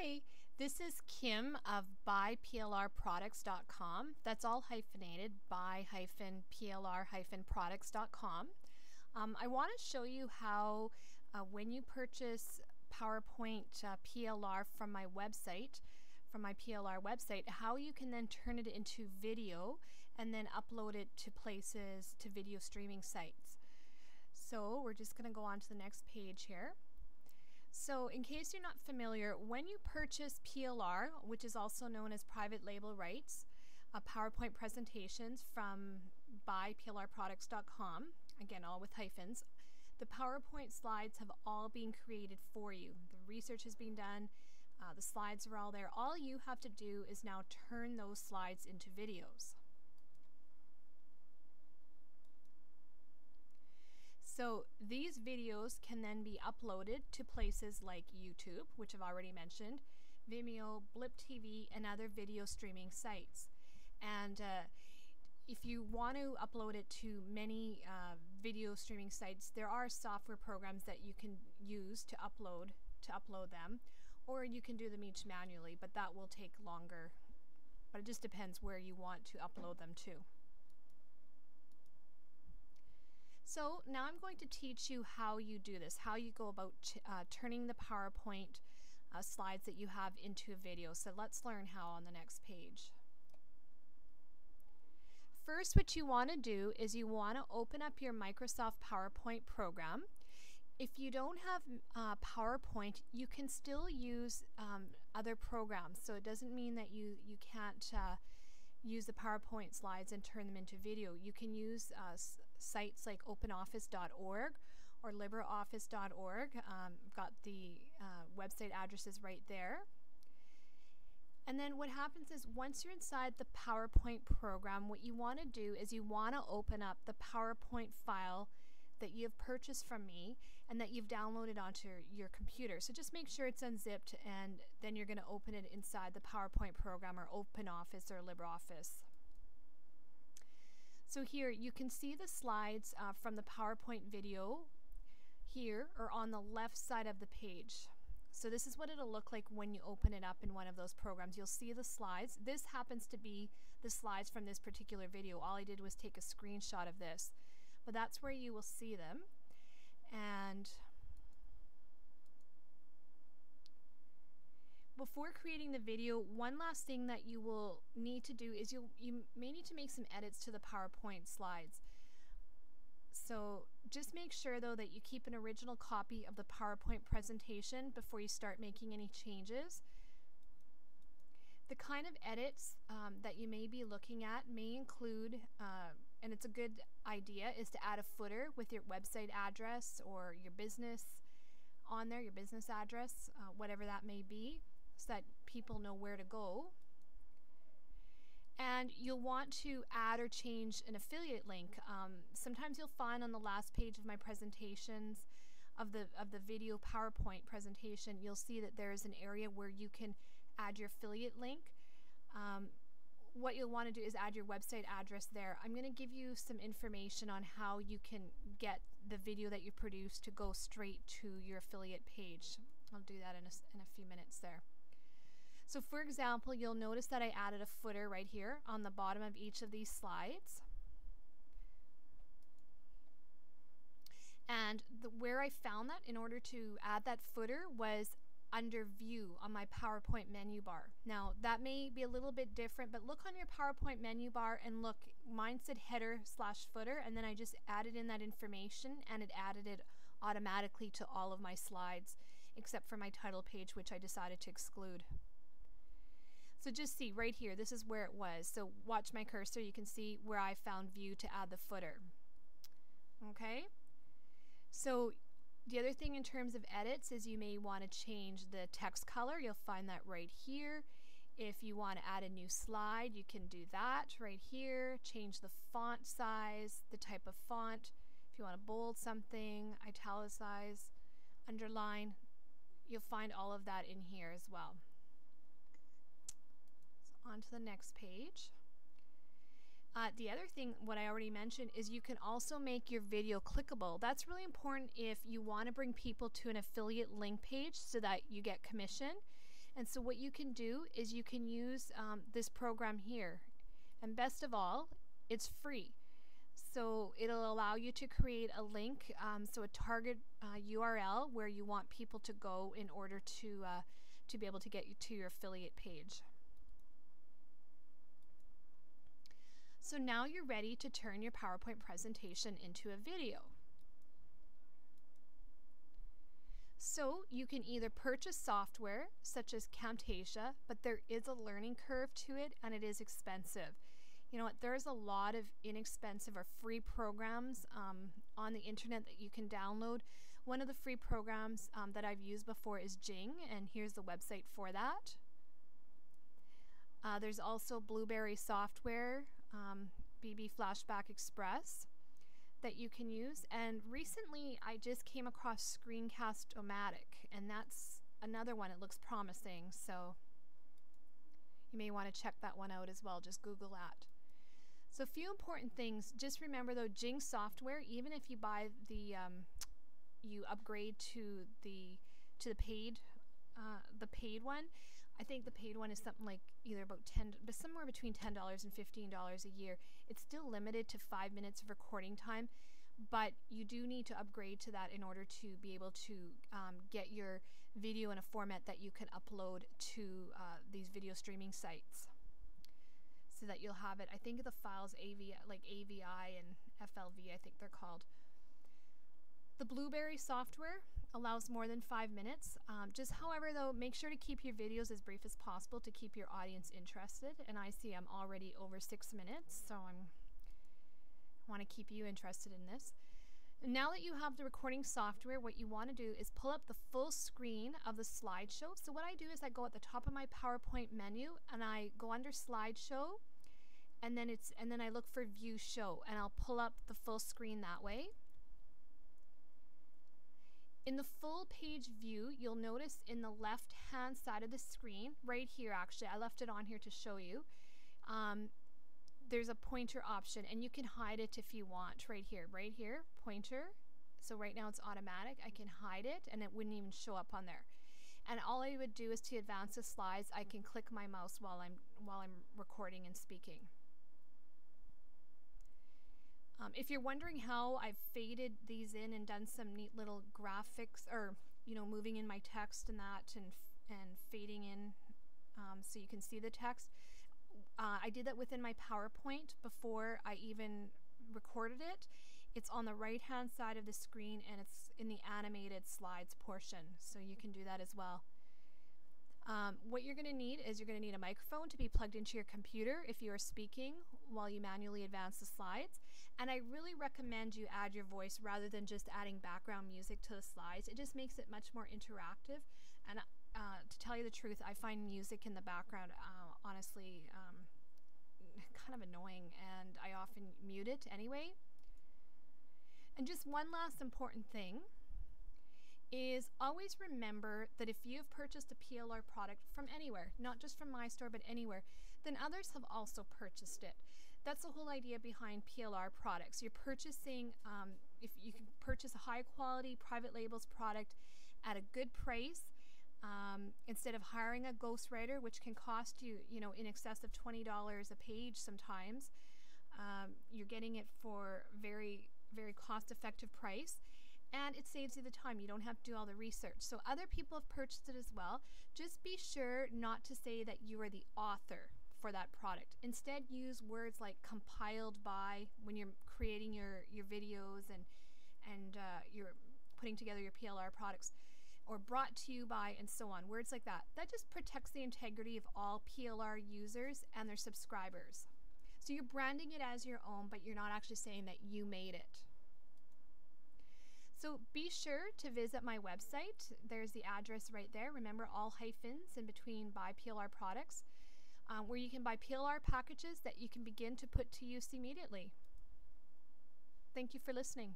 Hi, this is Kim of buyplrproducts.com. That's all hyphenated, buy-plr-products.com. Um, I want to show you how uh, when you purchase PowerPoint uh, PLR from my website, from my PLR website, how you can then turn it into video and then upload it to places, to video streaming sites. So we're just going to go on to the next page here. So in case you're not familiar, when you purchase PLR, which is also known as private label rights, uh, PowerPoint presentations from buyplrproducts.com, again all with hyphens, the PowerPoint slides have all been created for you. The research has been done, uh, the slides are all there. All you have to do is now turn those slides into videos. So these videos can then be uploaded to places like YouTube, which I've already mentioned, Vimeo, Blip TV, and other video streaming sites. And uh, if you want to upload it to many uh, video streaming sites, there are software programs that you can use to upload to upload them, or you can do them each manually, but that will take longer. But it just depends where you want to upload them to. So now I'm going to teach you how you do this, how you go about uh, turning the PowerPoint uh, slides that you have into a video. So let's learn how on the next page. First, what you want to do is you want to open up your Microsoft PowerPoint program. If you don't have uh, PowerPoint, you can still use um, other programs. So it doesn't mean that you, you can't uh, use the PowerPoint slides and turn them into video. You can use uh, sites like openoffice.org or libreoffice.org. Um, I've got the uh, website addresses right there. And then what happens is once you're inside the PowerPoint program, what you want to do is you want to open up the PowerPoint file that you've purchased from me and that you've downloaded onto your computer. So just make sure it's unzipped and then you're going to open it inside the PowerPoint program or OpenOffice or LibreOffice. So here you can see the slides uh, from the PowerPoint video here or on the left side of the page. So this is what it'll look like when you open it up in one of those programs. You'll see the slides. This happens to be the slides from this particular video. All I did was take a screenshot of this. But that's where you will see them. And before creating the video, one last thing that you will need to do is you you may need to make some edits to the PowerPoint slides. So just make sure though that you keep an original copy of the PowerPoint presentation before you start making any changes. The kind of edits um, that you may be looking at may include, uh, and it's a good idea, is to add a footer with your website address or your business on there, your business address, uh, whatever that may be so that people know where to go. And you'll want to add or change an affiliate link. Um, sometimes you'll find on the last page of my presentations of the of the video PowerPoint presentation, you'll see that there is an area where you can add your affiliate link. Um, what you'll want to do is add your website address there. I'm going to give you some information on how you can get the video that you produce to go straight to your affiliate page. I'll do that in a, in a few minutes there. So for example, you'll notice that I added a footer right here on the bottom of each of these slides. And the, where I found that in order to add that footer was under view on my PowerPoint menu bar. Now that may be a little bit different, but look on your PowerPoint menu bar and look, mine said header slash footer and then I just added in that information and it added it automatically to all of my slides except for my title page which I decided to exclude. So just see right here, this is where it was. So watch my cursor, you can see where I found view to add the footer. Okay? So the other thing in terms of edits is you may want to change the text color. You'll find that right here. If you want to add a new slide, you can do that right here. Change the font size, the type of font. If you want to bold something, italicize, underline, you'll find all of that in here as well on to the next page. Uh, the other thing, what I already mentioned, is you can also make your video clickable. That's really important if you want to bring people to an affiliate link page so that you get commission. And so what you can do is you can use um, this program here. And best of all, it's free. So it'll allow you to create a link, um, so a target uh, URL where you want people to go in order to uh, to be able to get you to your affiliate page. So now you're ready to turn your PowerPoint presentation into a video. So you can either purchase software such as Camtasia, but there is a learning curve to it and it is expensive. You know what, there's a lot of inexpensive or free programs um, on the internet that you can download. One of the free programs um, that I've used before is Jing, and here's the website for that. Uh, there's also Blueberry software, um, BB Flashback Express that you can use. And recently I just came across Screencast-O-Matic, and that's another one. It looks promising, so you may want to check that one out as well. Just Google that. So a few important things. Just remember though, Jing software, even if you buy the, um, you upgrade to the to the paid, uh, the paid one, I think the paid one is something like either about 10 but somewhere between $10 and $15 a year. It's still limited to 5 minutes of recording time, but you do need to upgrade to that in order to be able to um, get your video in a format that you can upload to uh, these video streaming sites so that you'll have it. I think the files AV like AVI and FLV I think they're called. The Blueberry software allows more than five minutes. Um, just however though, make sure to keep your videos as brief as possible to keep your audience interested. And I see I'm already over six minutes, so I'm want to keep you interested in this. Now that you have the recording software, what you want to do is pull up the full screen of the slideshow. So what I do is I go at the top of my PowerPoint menu and I go under slideshow and then it's and then I look for view show and I'll pull up the full screen that way. In the full page view, you'll notice in the left hand side of the screen, right here actually, I left it on here to show you, um, there's a pointer option and you can hide it if you want right here, right here, pointer. So right now it's automatic. I can hide it and it wouldn't even show up on there. And all I would do is to advance the slides, I can click my mouse while I'm while I'm recording and speaking. Um, if you're wondering how I've faded these in and done some neat little graphics or, you know, moving in my text and that and, and fading in um, so you can see the text, uh, I did that within my PowerPoint before I even recorded it. It's on the right hand side of the screen and it's in the animated slides portion, so you can do that as well. Um, what you're going to need is you're going to need a microphone to be plugged into your computer if you are speaking while you manually advance the slides. And I really recommend you add your voice rather than just adding background music to the slides. It just makes it much more interactive. And uh, to tell you the truth, I find music in the background uh, honestly um, kind of annoying, and I often mute it anyway. And just one last important thing is always remember that if you've purchased a PLR product from anywhere, not just from my store, but anywhere, then others have also purchased it. That's the whole idea behind PLR products. You're purchasing, um, if you can purchase a high quality private labels product at a good price, um, instead of hiring a ghostwriter, which can cost you, you know, in excess of $20 a page sometimes, um, you're getting it for very, very cost effective price and it saves you the time. You don't have to do all the research. So other people have purchased it as well. Just be sure not to say that you are the author for that product. Instead, use words like compiled by when you're creating your, your videos and, and uh, you're putting together your PLR products or brought to you by and so on. Words like that. That just protects the integrity of all PLR users and their subscribers. So you're branding it as your own, but you're not actually saying that you made it. So be sure to visit my website. There's the address right there. Remember all hyphens in between buy PLR products, um, where you can buy PLR packages that you can begin to put to use immediately. Thank you for listening.